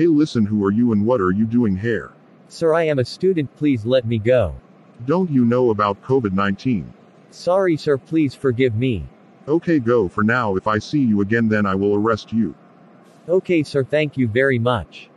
Hey listen who are you and what are you doing here? Sir, I am a student, please let me go. Don't you know about COVID-19? Sorry, sir, please forgive me. Okay go for now if I see you again then I will arrest you. Okay, sir, thank you very much.